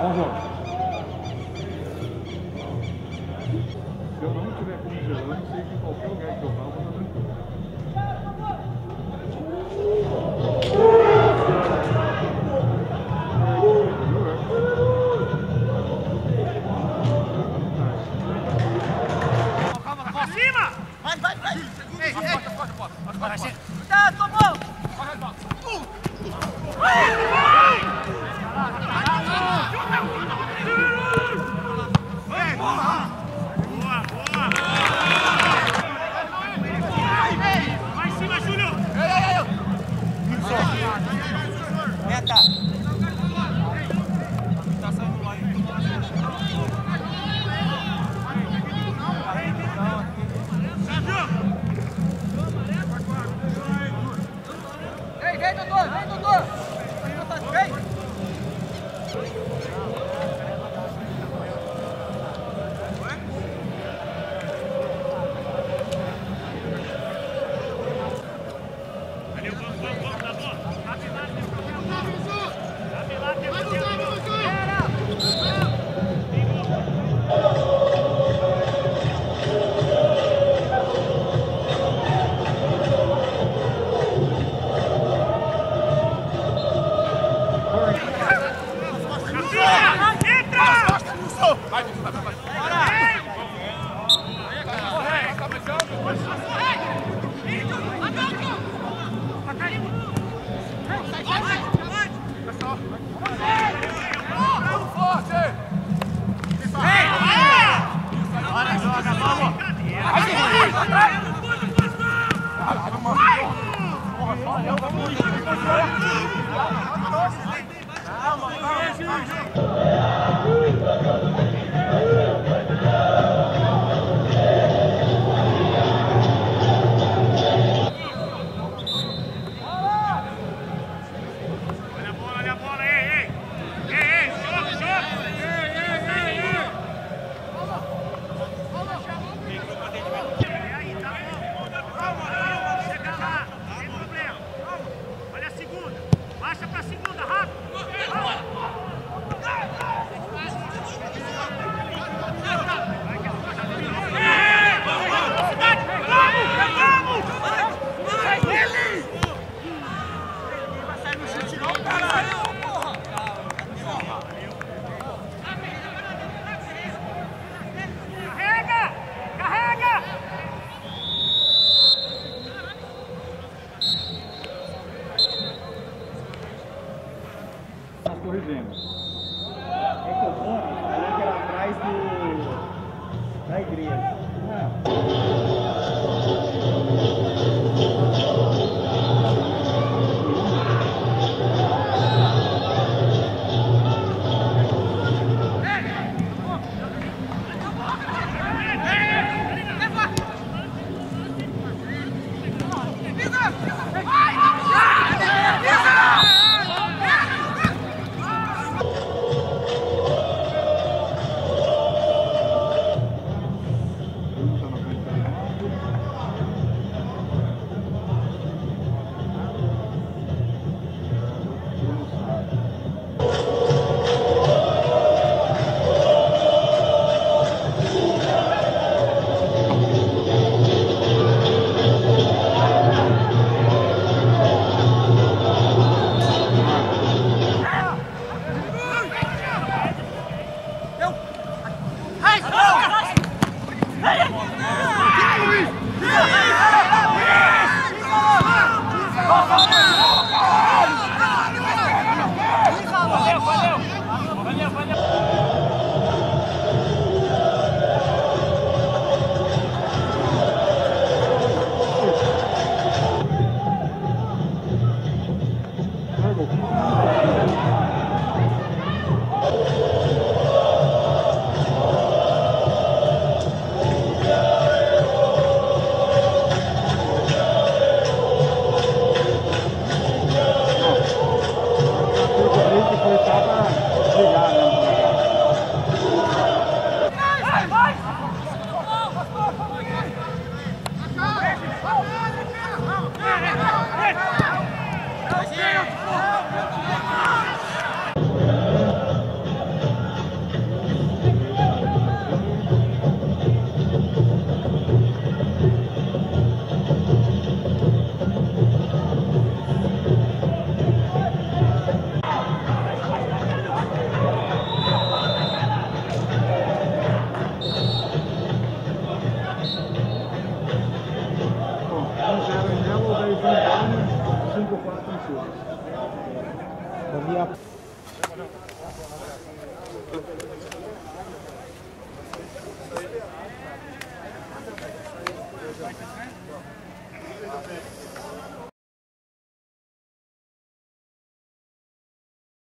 恭喜 Calma, calma. É que Ecobone né? falou que era atrás do... da igreja. Ah. Bom dia.